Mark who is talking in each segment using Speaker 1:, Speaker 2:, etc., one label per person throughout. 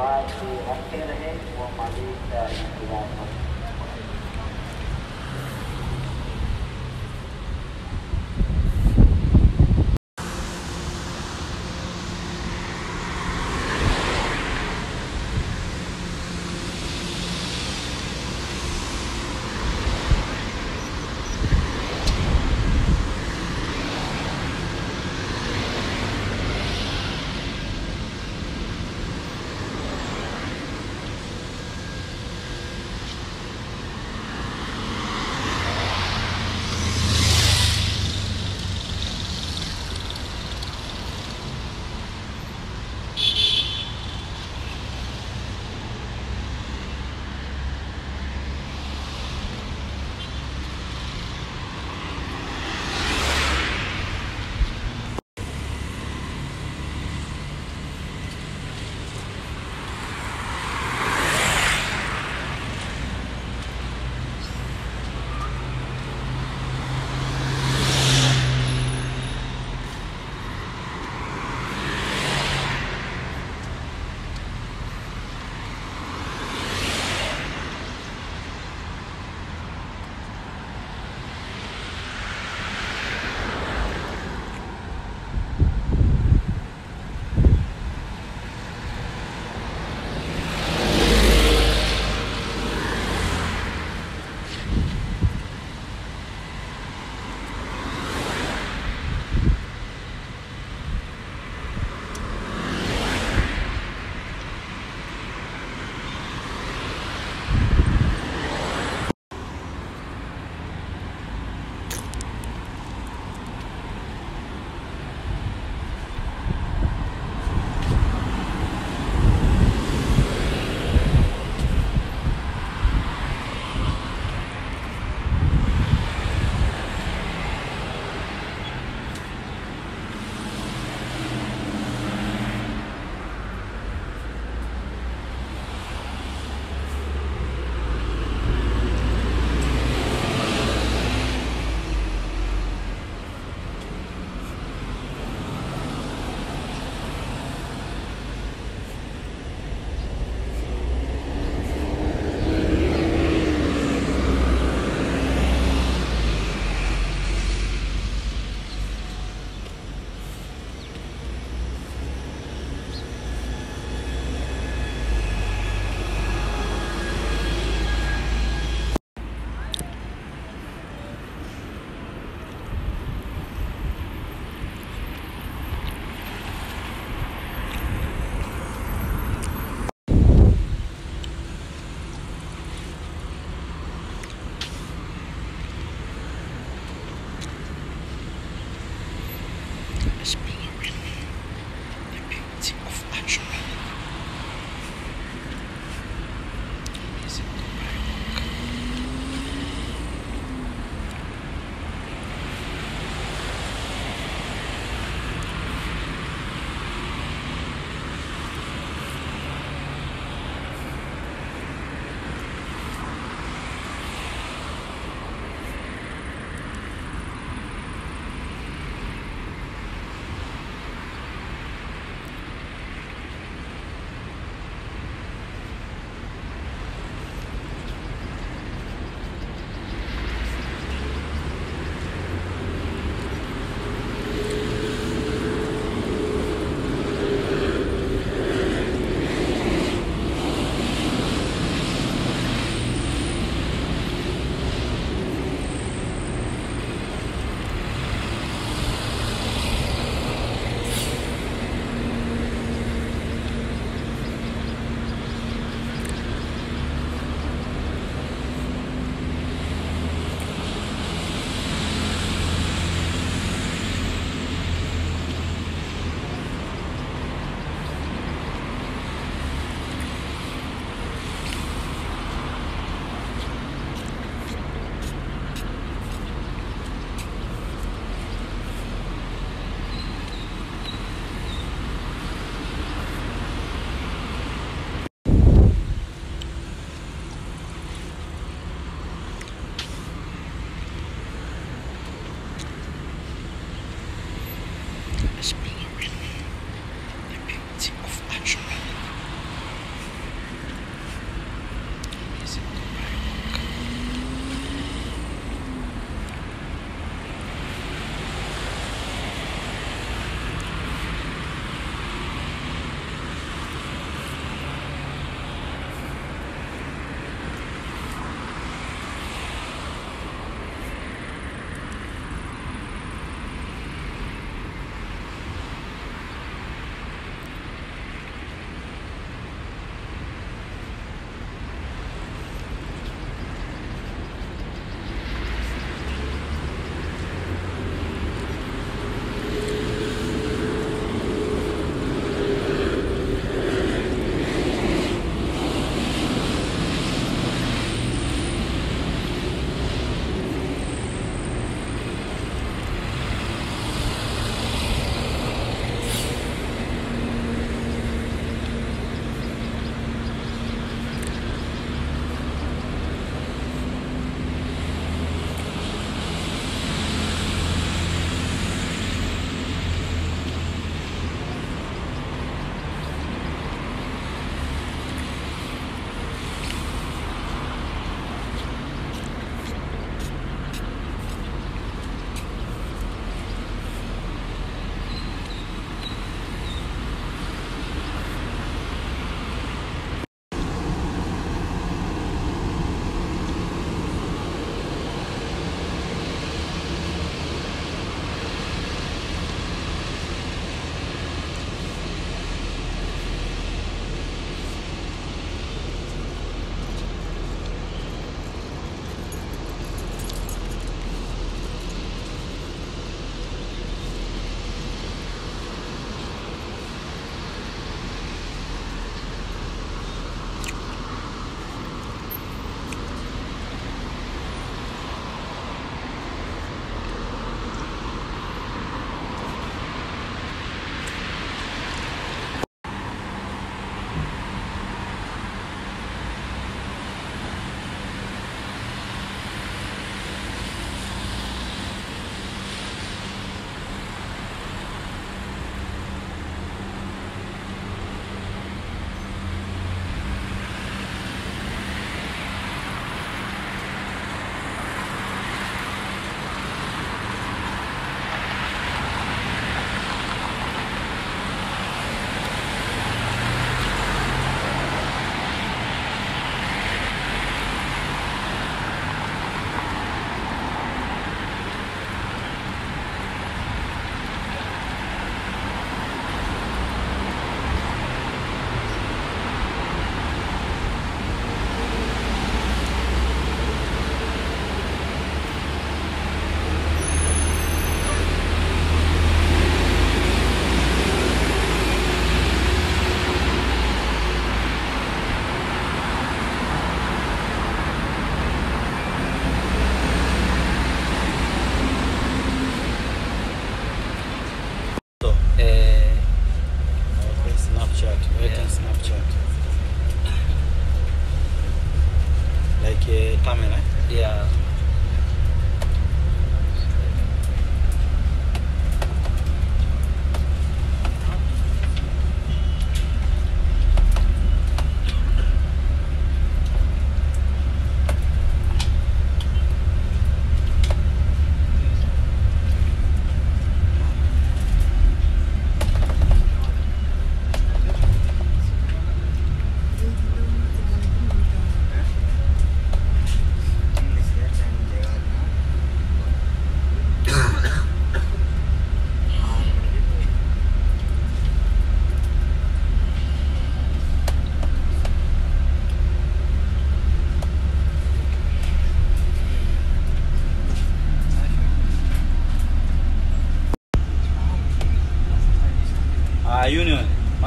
Speaker 1: बाद रखते रहे वो मालिक का इंतज़ार कर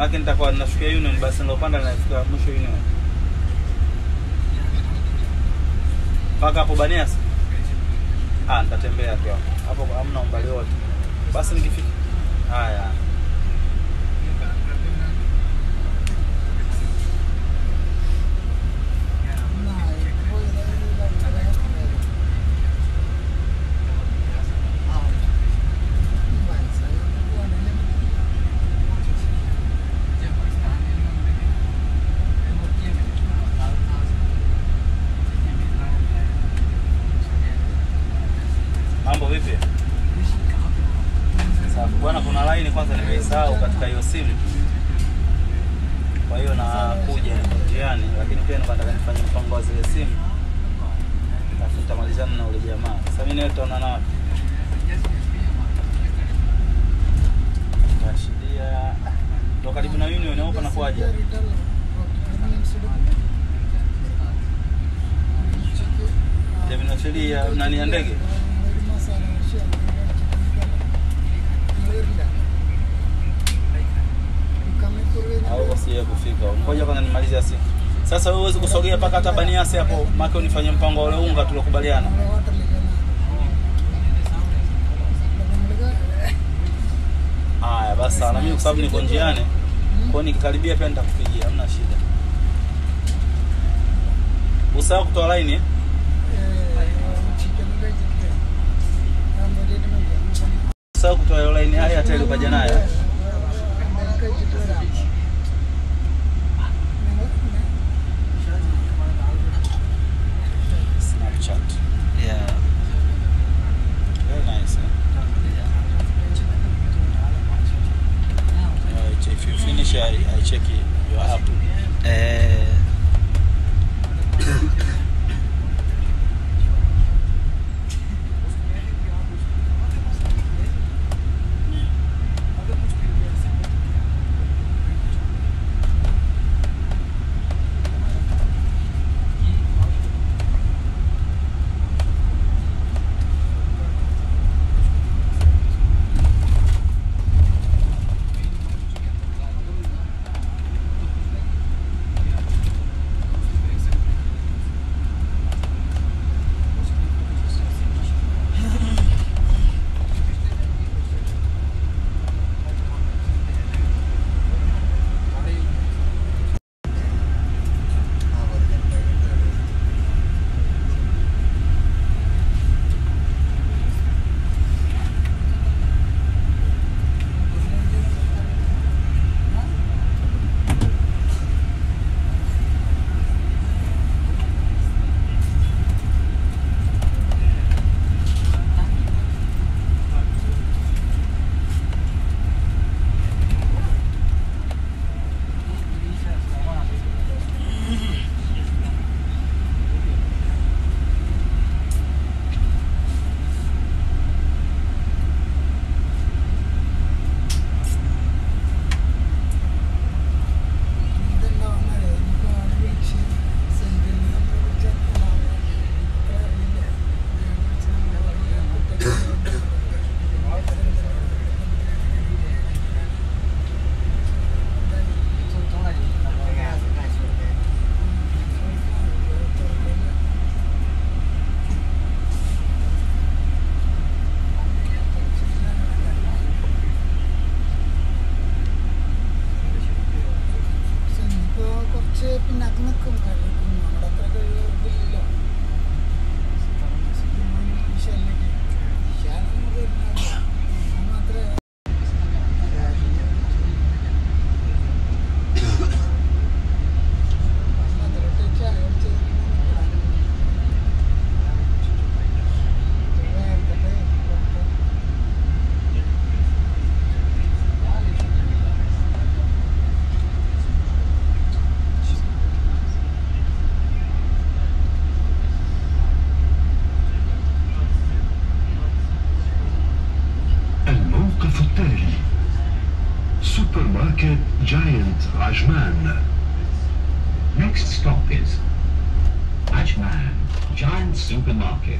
Speaker 2: Maana nitakuwa nafikia Union basi nilopanda nafika mwisho Union. Mpaka hapo Banias. Ah, nitatembea tu hapo. Hamna umbali wote. Basi nikifika. Haya.
Speaker 3: kuna line kwanza nimeisahau katika hiyo simu, kwa hiyo nakuja niko njiani, lakini pia nilikuwa nataka nifanye mpango wa zile simu, alafu nitamalizana na ule tutaonana wapi? Tashidia ndo karibu na Union nani ya ndege? au wasiye kufika. Ngoja kwanza nimalize asi. Sasa wewe kusogea mpaka hata Baniasi hapo, maki unifanye mpango wa ule unga tuliokubaliana. Haya basi sawa, na mimi kwa sababu niko njiani, kwa hiyo nikikaribia pia nitakupigia, hamna shida. Usahau kutoa line eh? Usahau kutoa line haya hata ile ukaja you finish, I, I check your app.
Speaker 2: Eh,
Speaker 4: supermarket giant Ajman. Next stop is Ajman,
Speaker 2: giant supermarket.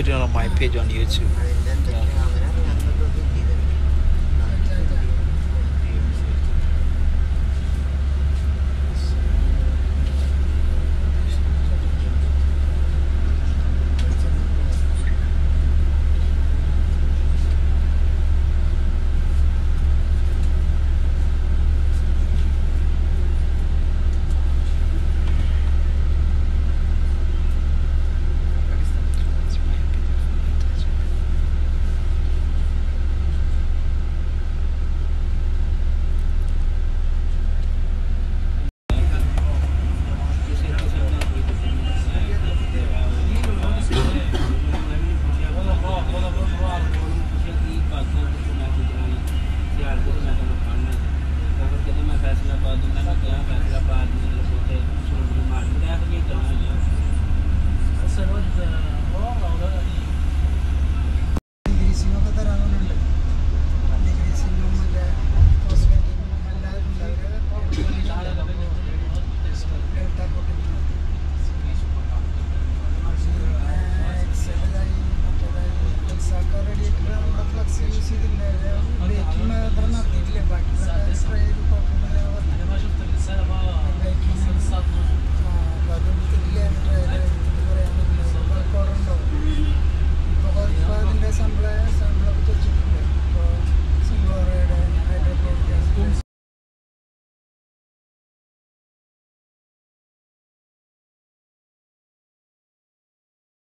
Speaker 2: put it on my page on YouTube.